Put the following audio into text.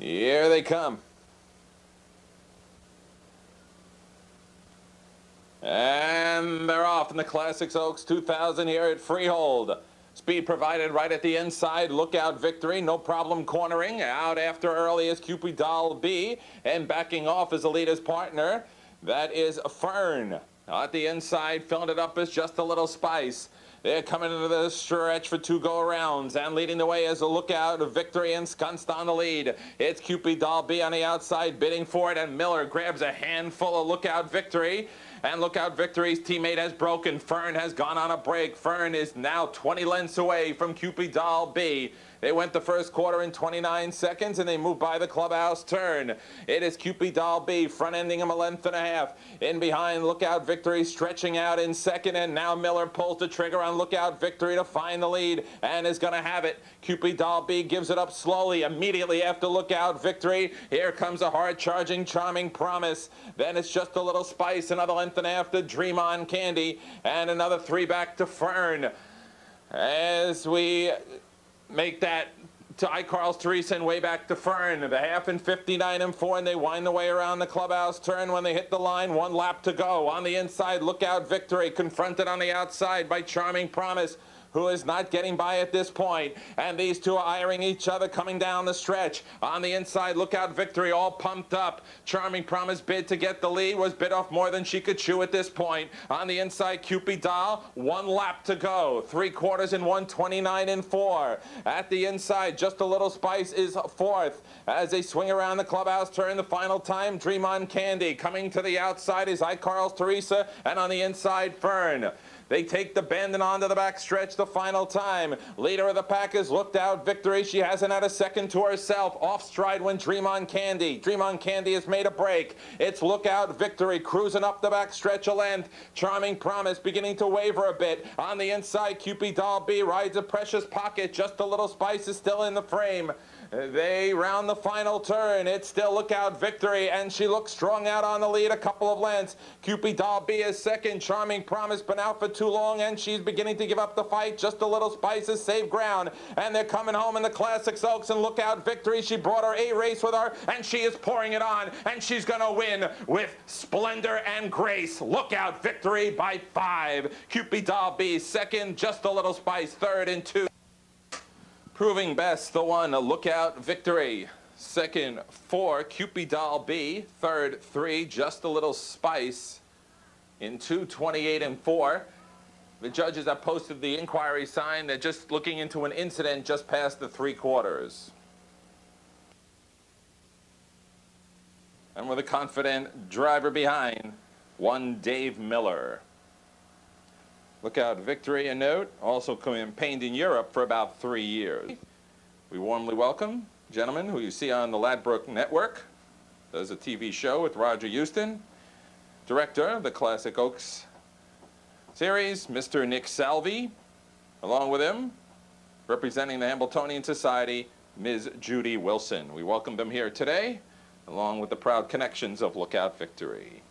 Here they come. And they're off in the Classics Oaks 2000 here at Freehold. Speed provided right at the inside. Lookout victory. No problem cornering. Out after early is Cupid Doll B. And backing off is Alita's partner. That is Fern. At the inside, filling it up is just a little spice. They're coming into the stretch for two go-arounds, and leading the way is a lookout of victory ensconced on the lead. It's Cupid B on the outside bidding for it, and Miller grabs a handful of lookout victory. And look out, victory's teammate has broken. Fern has gone on a break. Fern is now 20 lengths away from Cupid Doll B. They went the first quarter in 29 seconds and they moved by the clubhouse turn. It is Cupid Doll B front ending him a length and a half. In behind, Lookout Victory stretching out in second and now Miller pulls the trigger on Lookout Victory to find the lead and is going to have it. Cupid Doll B gives it up slowly immediately after Lookout Victory. Here comes a hard charging charming promise. Then it's just a little spice, another length and a half to Dream On Candy and another three back to Fern. As we make that to iCarl's Teresa and way back to Fern. The half in 59 and 4, and they wind the way around the clubhouse turn when they hit the line. One lap to go. On the inside, lookout victory. Confronted on the outside by Charming Promise who is not getting by at this point. And these two are eyeing each other coming down the stretch. On the inside, lookout victory, all pumped up. Charming Promise bid to get the lead, was bit off more than she could chew at this point. On the inside, Cupid Doll, one lap to go. Three quarters in 129 and four. At the inside, just a little spice is fourth. As they swing around the clubhouse turn the final time, Dream on Candy. Coming to the outside is iCarl's Teresa, and on the inside, Fern. They take the bend and onto the back stretch the final time. Leader of the pack is looked out victory. She hasn't had a second to herself. Off stride when Dream on Candy. Dream on Candy has made a break. It's lookout victory cruising up the back stretch a length. Charming Promise beginning to waver a bit. On the inside, Cupid Doll B rides a precious pocket. Just a little spice is still in the frame. They round the final turn. It's still lookout victory, and she looks strong out on the lead a couple of lengths. Cupid B is second. Charming Promise been out for too long, and she's beginning to give up the fight. Just a little spices save ground, and they're coming home in the Classics Oaks and lookout victory. She brought her A race with her, and she is pouring it on, and she's going to win with splendor and grace. Lookout victory by five. Cupid B second. Just a little spice third and two. Proving best, the one, a lookout victory. Second, four, Cupid Doll B. Third, three, just a little spice. In two, 28 and four. The judges have posted the inquiry sign. They're just looking into an incident just past the three quarters. And with a confident driver behind, one Dave Miller. Lookout Victory and Note, also campaigned in Europe for about three years. We warmly welcome gentlemen who you see on the Ladbroke Network. Does a TV show with Roger Huston. Director of the Classic Oaks series, Mr. Nick Salvi. Along with him, representing the Hambletonian Society, Ms. Judy Wilson. We welcome them here today, along with the proud connections of Lookout Victory.